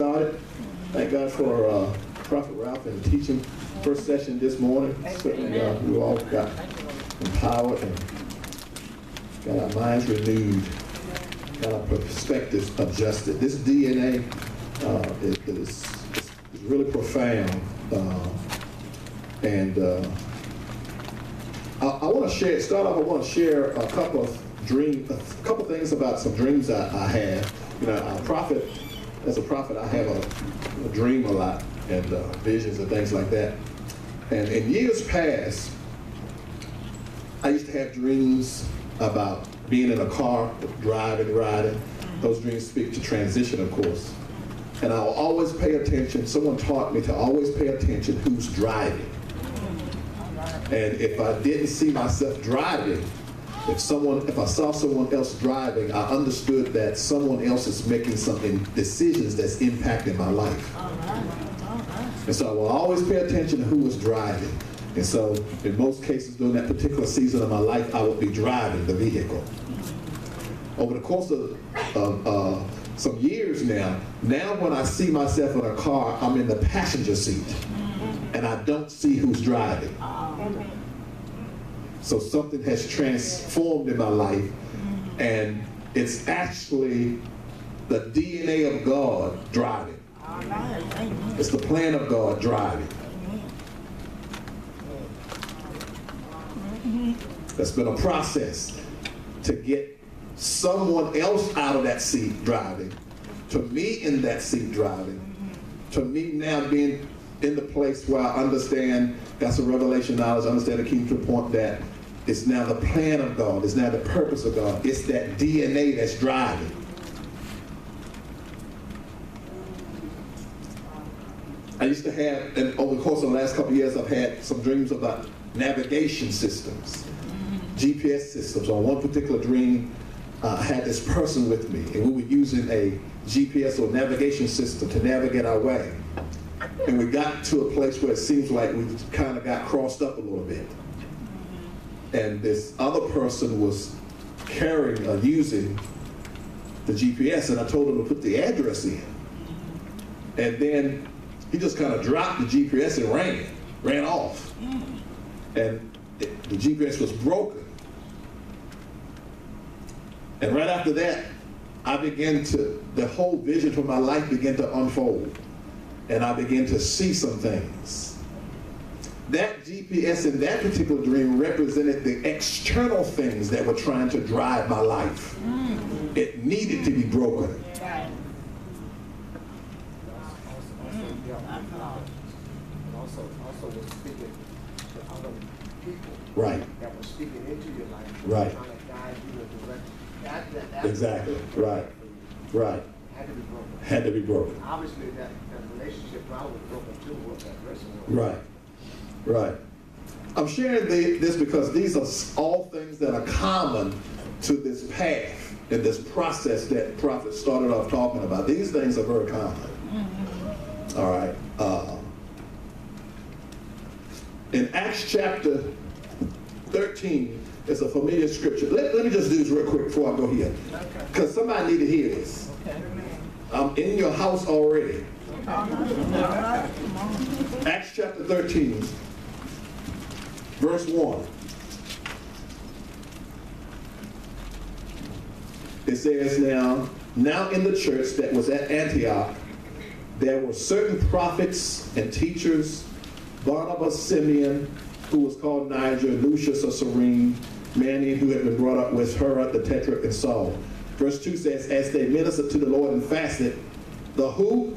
Thank God for uh, Prophet Ralph and teaching first session this morning. Certainly, uh, we all got empowered and got our minds renewed, got our perspectives adjusted. This DNA uh, is, is, is really profound, uh, and uh, I, I want to share. Start off, I want to share a couple of dream, a couple things about some dreams I, I have. You know, a prophet as a prophet, I have a, a dream a lot and uh, visions and things like that. And in years past, I used to have dreams about being in a car, driving, riding. Those dreams speak to transition, of course. And I'll always pay attention. Someone taught me to always pay attention who's driving. And if I didn't see myself driving, if someone, if I saw someone else driving, I understood that someone else is making some decisions that's impacting my life. And so I will always pay attention to who is driving. And so in most cases during that particular season of my life, I would be driving the vehicle. Over the course of uh, uh, some years now, now when I see myself in a car, I'm in the passenger seat and I don't see who's driving. So something has transformed in my life, and it's actually the DNA of God driving. It's the plan of God driving. That's been a process to get someone else out of that seat driving, to me in that seat driving, to me now being in the place where I understand that's a revelation knowledge, understand the key to the point that it's now the plan of God, it's now the purpose of God, it's that DNA that's driving. I used to have, and over the course of the last couple years, I've had some dreams about navigation systems, GPS systems. On one particular dream, uh, I had this person with me, and we were using a GPS or navigation system to navigate our way. And we got to a place where it seems like we kind of got crossed up a little bit. And this other person was carrying or using the GPS, and I told him to put the address in. And then he just kind of dropped the GPS and ran, ran off. And the GPS was broken. And right after that, I began to, the whole vision for my life began to unfold and I began to see some things. That GPS in that particular dream represented the external things that were trying to drive my life. Mm. It needed to be broken. Right. Also, also was speaking to other people right. that were speaking into your life, right. trying to guide you in direction. That, that, that exactly. Right. Right. Had to be broken. Had to be broken. Obviously, that, that relationship probably broken too with that person. Right. Right. I'm sharing the, this because these are all things that are common to this path and this process that prophet started off talking about. These things are very common. All right. Uh, in Acts chapter 13, it's a familiar scripture. Let, let me just do this real quick before I go here. Because somebody need to hear this. I'm in your house already. Acts chapter 13, verse 1. It says now, now in the church that was at Antioch, there were certain prophets and teachers, Barnabas, Simeon, who was called Niger, Lucius or Cyrene, Manaen, who had been brought up with Herod, the Tetrarch, and Saul. Verse 2 says, as they ministered to the Lord and fasted, the who?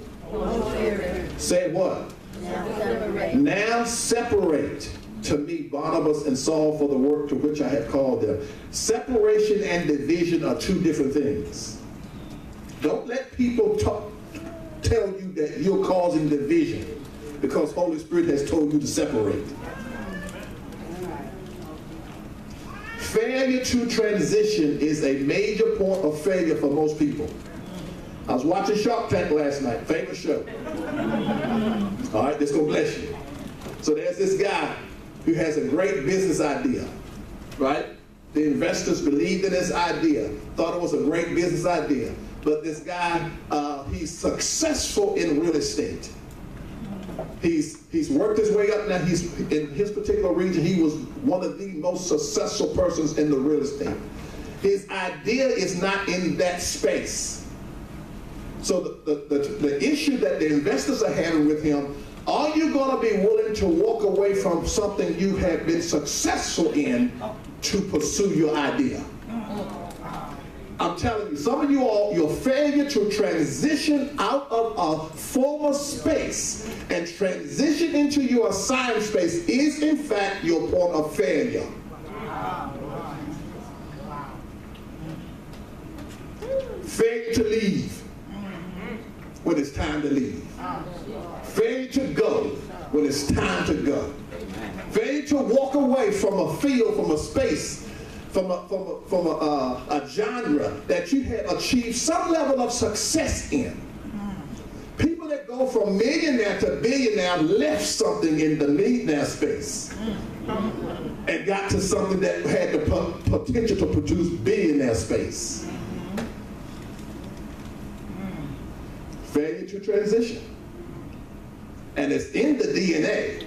Said what? Now separate. Now separate to me Barnabas and Saul for the work to which I have called them. Separation and division are two different things. Don't let people talk, tell you that you're causing division because Holy Spirit has told you to separate. Failure to transition is a major point of failure for most people. I was watching Shark Tank last night, famous show. All right, this gonna bless you. So there's this guy who has a great business idea, right? The investors believed in this idea, thought it was a great business idea. but this guy, uh, he's successful in real estate. He's, he's worked his way up now. He's in his particular region, he was one of the most successful persons in the real estate. His idea is not in that space. So the, the, the, the issue that the investors are having with him, are you going to be willing to walk away from something you have been successful in to pursue your idea? I'm telling you, some of you all, your failure to transition out of a former space and transition into your assigned space is in fact your point of failure. Failure to leave when it's time to leave. Failure to when it's time to go. Failure to walk away from a field, from a space from a, from a, from a, uh, a genre that you have achieved some level of success in. People that go from millionaire to billionaire left something in the millionaire space and got to something that had the potential to produce billionaire space. Failure to transition. And it's in the DNA.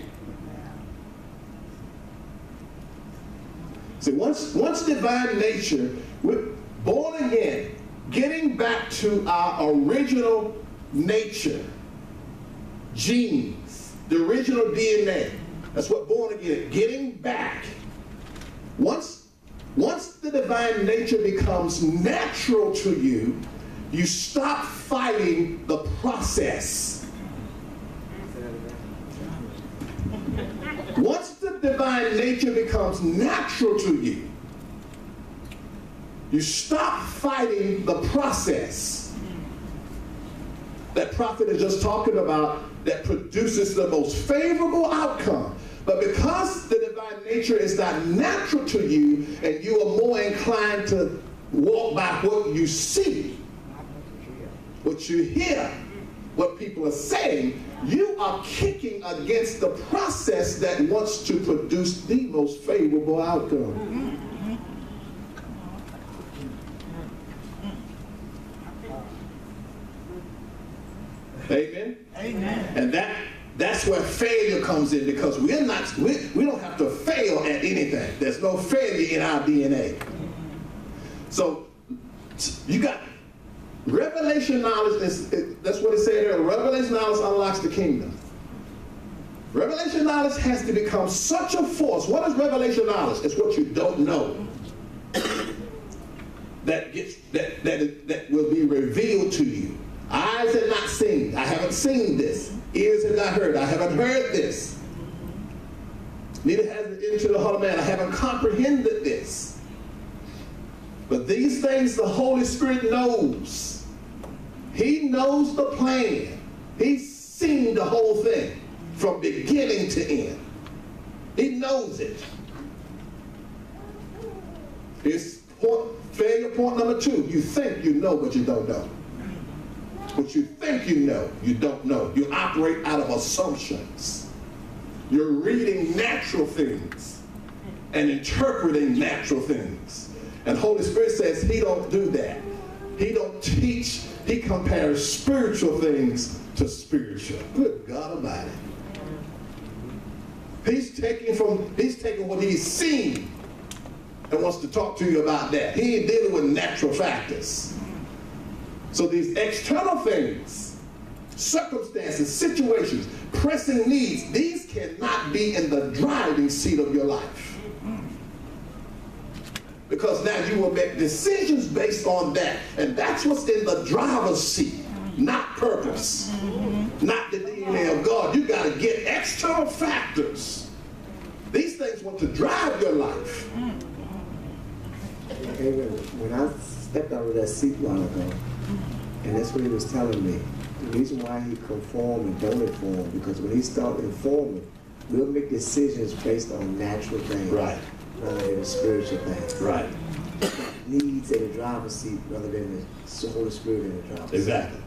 See, once, once divine nature, we're born again, getting back to our original nature, genes, the original DNA. That's what born again, getting back. Once, once the divine nature becomes natural to you, you stop fighting the process. Once nature becomes natural to you, you stop fighting the process that prophet is just talking about that produces the most favorable outcome. But because the divine nature is not natural to you and you are more inclined to walk by what you see, what you hear, what people are saying, you are kicking against the process that wants to produce the most favorable outcome. Amen. Amen. And that that's where failure comes in because we're not we, we don't have to fail at anything. There's no failure in our DNA. So you got Revelation knowledge, is, that's what it said here. Revelation knowledge unlocks the kingdom. Revelation knowledge has to become such a force. What is revelation knowledge? It's what you don't know. that gets that, that that will be revealed to you. Eyes have not seen. I haven't seen this. Ears have not heard. I haven't heard this. Neither has it entered the heart of man. I haven't comprehended this. But these things the Holy Spirit knows. He knows the plan. He's seen the whole thing from beginning to end. He knows it. It's point, failure point number two. You think you know, but you don't know. What you think you know, you don't know. You operate out of assumptions. You're reading natural things and interpreting natural things. And Holy Spirit says he don't do that. He don't teach he compares spiritual things to spiritual. Good God Almighty. He's taking from, he's taking what he's seen and wants to talk to you about that. He ain't dealing with natural factors. So these external things, circumstances, situations, pressing needs, these cannot be in the driving seat of your life. Because now you will make decisions based on that. And that's what's in the driver's seat, not purpose, not the DNA of God. You got to get external factors. These things want to drive your life. when I stepped out of that seat a while ago, and that's what he was telling me. The reason why he conform and don't inform, because when he start informing, we'll make decisions based on natural things. Right Uh, rather than a spiritual thing. Right. Needs in the driver's seat rather than the Holy Spirit in the driver's seat. Exactly.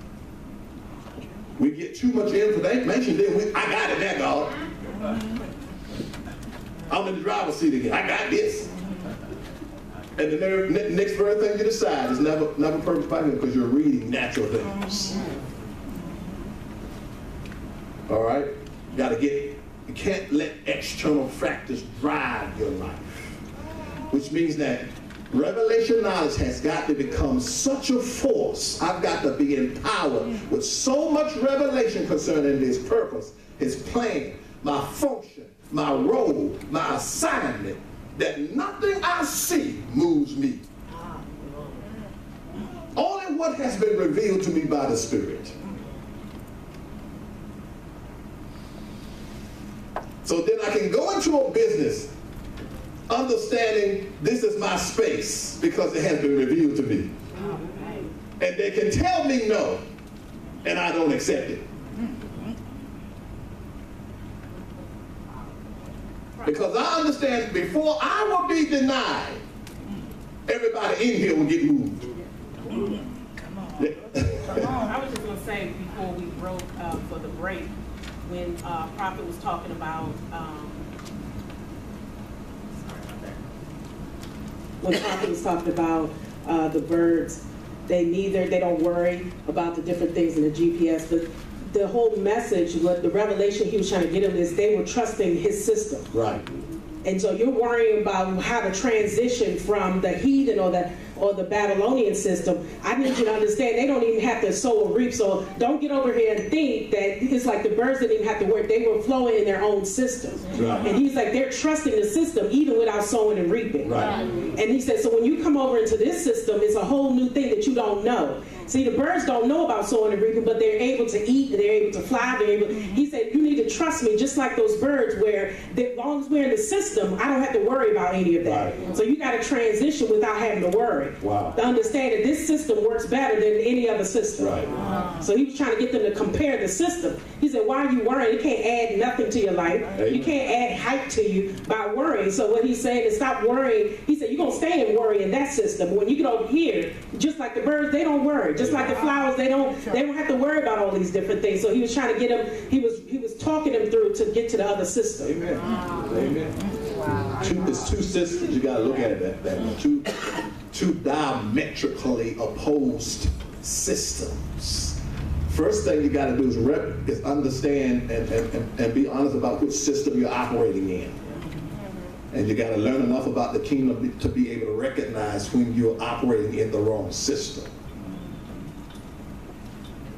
We get too much information, then we, I got it now, God. I'm in the driver's seat again. I got this. And the ne- ne- next very thing you decide is never, never by him because you're reading natural things. All right? You got to get, you can't let external factors drive your life. Which means that revelation knowledge has got to become such a force. I've got to be empowered with so much revelation concerning his purpose, his plan, my function, my role, my assignment, that nothing I see moves me. Ah, Only what has been revealed to me by the Spirit. So then I can go into a business understanding this is my space because it has been revealed to me. And they can tell me no, and I don't accept it. Because I understand before I will be denied, everybody in here will get moved. I was just gonna say, before we broke, uh, for the break, when, uh, Prophet was talking about, um, sorry about that. When Prophet was talking about, uh, the birds, they neither, they don't worry about the different things in the GPS, but the whole message, what the revelation he was trying to get them is they were trusting his system. Right. And so you're worrying about how to transition from the heathen or the or the Babylonian system. I need you to understand they don't even have to sow or reap. So don't get over here and think that it's like the birds didn't even have to work. They were flowing in their own system. Right. And he's like, they're trusting the system even without sowing and reaping. Right. And he said, so when you come over into this system, it's a whole new thing that you don't know. See, the birds don't know about sowing and reaping, but they're able to eat, they're able to fly, they're able. Mm-hmm. He said, you need to trust me, just like those birds, where as long as we're in the system, I don't have to worry about any of that. Right. So you got to transition without having to worry. Wow. To understand that this system works better than any other system. Right. So he was trying to get them to compare the system. He said, why are you worrying? It can't add nothing to your life. Amen. You can't add hype to you by worrying. So what he's saying is stop worrying. He said, you're going to stay in worry in that system. When you get over here, just like the birds, they don't worry. Just like the flowers, they don't they don't have to worry about all these different things. So he was trying to get him. he was he was talking him through to get to the other system. Amen. Wow. Amen. Two, it's two systems. You got to look at it that, that way. Two, two diametrically opposed systems. First thing you got to do is rep, is understand and, and, and, and be honest about which system you're operating in. And you got to learn enough about the kingdom to be able to recognize when you're operating in the wrong system.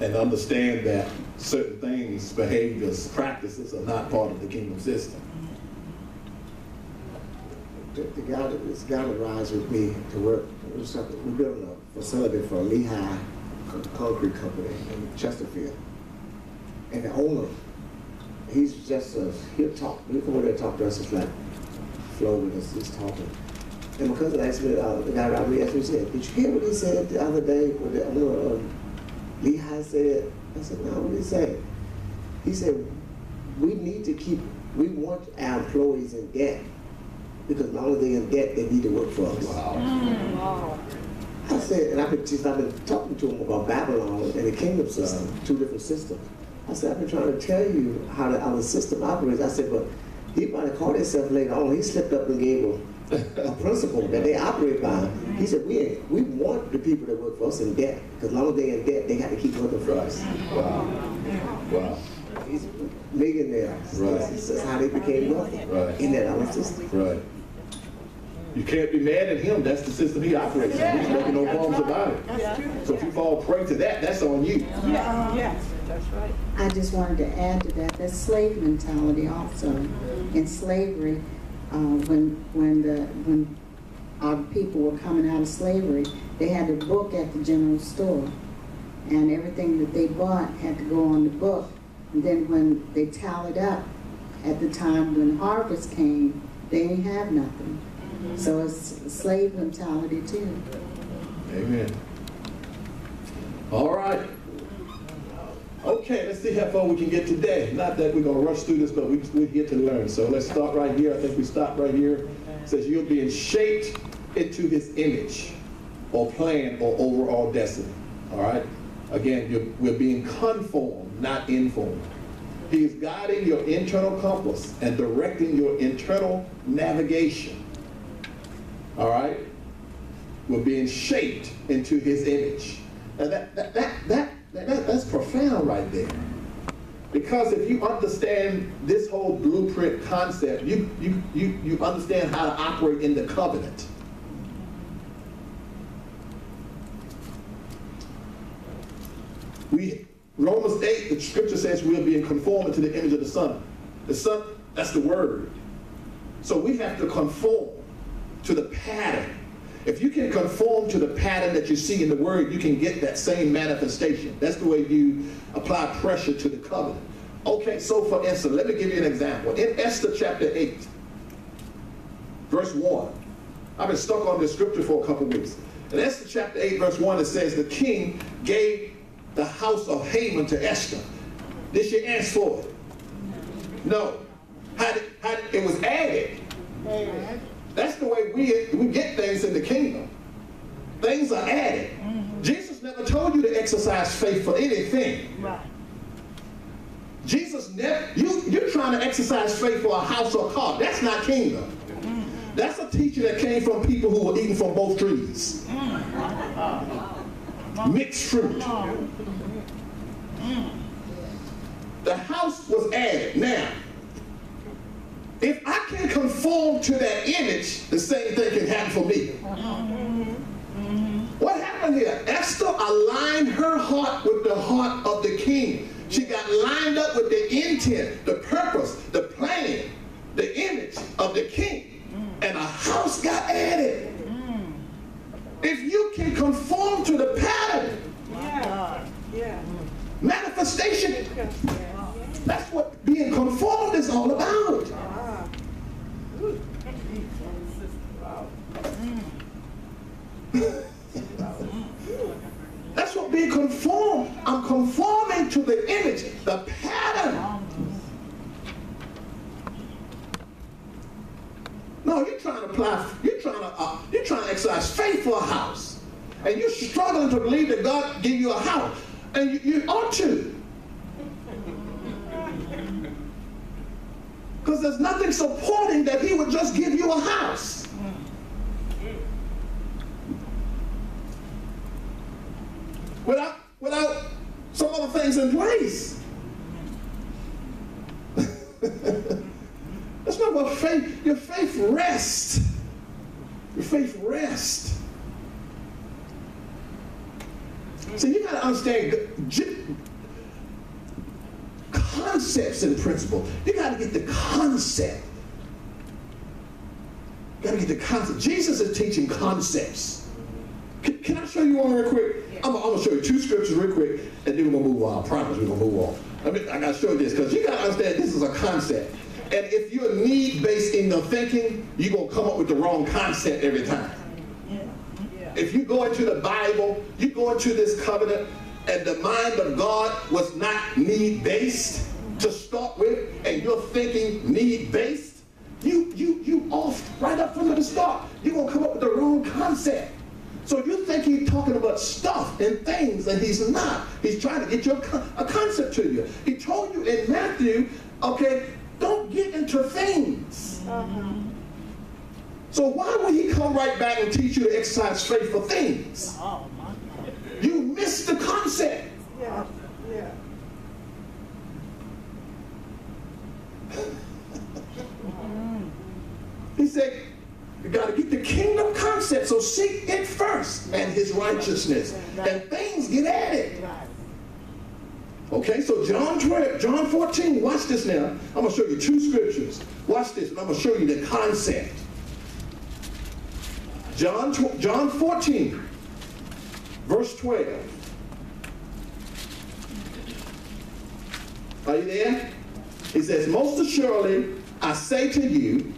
And understand that certain things, behaviors, practices are not part of the kingdom system. The, guy, that- this guy that rides with me to work, we're building a facility for a Lehigh Con- Concrete Company in Chesterfield. And the owner, he's just a, he'll talk, he'll come over there and talk to us, it's like flow with us, he's talking. And my cousin asked me, uh, the guy around me asked me, he said, did you hear what he said the other day, when the owner of Lehigh said? I said, no, what did he say? He said, we need to keep, we want our employees in debt because as long as they're in debt, they need to work for us. Wow! Mm. I said, and I've been, just, I've been talking to him about Babylon and the kingdom system, two different systems. I said, I've been trying to tell you how the, how the system operates. I said, but he might have caught himself later on. He slipped up and gave a, a principle that they operate by. He said, we we want the people that work for us in debt because as long as they're in debt, they got to keep working for us. Wow. Wow. These millionaires. Right. That's, is how they became wealthy Right. in that other system. Right. You can't be mad at him. That's the system he operates in. He's making no qualms about it. So if you fall prey to that, that's on you. Yeah. yeah. That's right. I just wanted to add to that, that slave mentality also. In slavery, uh, when, when the, when our people were coming out of slavery, they had a book at the general store. And everything that they bought had to go on the book. And then when they tallied up, at the time when harvest came, they didn't have nothing. So it's slave mentality too. Amen. All right. Okay, let's see how far we can get today. Not that we're gonna rush through this, but we, we're here to learn. So let's start right here. I think we stop right here. It says you're being shaped into his image or plan or overall destiny. All right? Again, you're, we're being conformed, not informed. He is guiding your internal compass and directing your internal navigation. All right? We're being shaped into his image. Now that, that, that, that, that, that's profound right there. Because if you understand this whole blueprint concept, you, you, you, you understand how to operate in the covenant. We, Romans 8, the scripture says we are being conformed to the image of the Son. The Son, that's the word. So we have to conform to the pattern. If you can conform to the pattern that you see in the word, you can get that same manifestation. That's the way you apply pressure to the covenant. Okay, so for instance, let me give you an example. In Esther chapter 8, verse 1, I've been stuck on this scripture for a couple weeks. In Esther chapter 8, verse 1, it says, The king gave the house of Haman to Esther. Did she ask for it? No. How did, how did, it was added. That's the way we, we get things in the kingdom. Things are added. Mm-hmm. Jesus never told you to exercise faith for anything. Right. Jesus never, you, you're trying to exercise faith for a house or a car. That's not kingdom. Mm-hmm. That's a teaching that came from people who were eating from both trees. Mm-hmm. Mixed fruit. The house was added. Now, if I can conform to that image, the same thing can happen for me. What happened here? Esther aligned her heart with the heart of the king. She got lined up with the intent, the purpose, the plan, the image of the king. And a house got added. If you can conform to the pattern, manifestation, that's what being conformed is all about. That's what being conformed. I'm conforming to the image, the pattern. No, you're trying to apply, you're trying to, uh, you're trying to exercise faith for a house. And you're struggling to believe that God gave you a house. And you, you ought to. Nothing supporting that he would just give you a house. Without, without some other things in place. That's not what faith, your faith rests. Your faith rests. See, you got to understand concepts and principles. You got to get the concept. You got to get the concept. Jesus is teaching concepts. Can, can I show you one real quick? I'm, I'm going to show you two scriptures real quick, and then we're going to move on. I promise we're going to move on. I, mean, I got to show you this because you got to understand this is a concept. And if you're need-based in your thinking, you're going to come up with the wrong concept every time. If you go into the Bible, you go into this covenant, and the mind of God was not need-based to start with, and you're thinking need-based, you you you off right up from the start. You're gonna come up with the wrong concept. So you think he's talking about stuff and things, and he's not. He's trying to get you a, concept to you. He told you in Matthew, okay, don't get into things. Uh-huh. So why would he come right back and teach you to exercise faith for things? Oh, you missed the concept. Yeah, yeah. Mm. he said, you got to get the kingdom concept. So seek it first and his righteousness. And things get added. Okay, so John 12, John 14, watch this now. I'm going to show you two scriptures. Watch this, and I'm going to show you the concept. John, John 14, verse 12. Are you there? He says, Most assuredly, I say to you,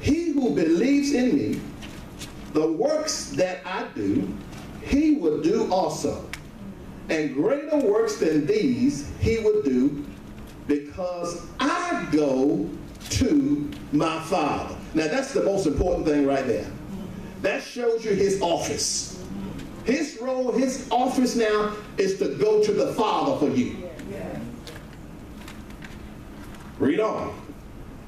he who believes in me, the works that I do, he will do also. And greater works than these he will do because I go to my Father. Now that's the most important thing right there. That shows you his office. His role, his office now is to go to the Father for you. Read on.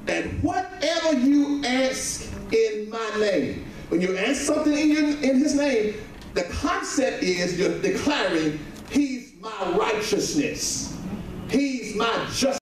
And whatever you ask in my name. when you ask something in, your, in his name, the concept is you're declaring, he's my righteousness. He's my justice.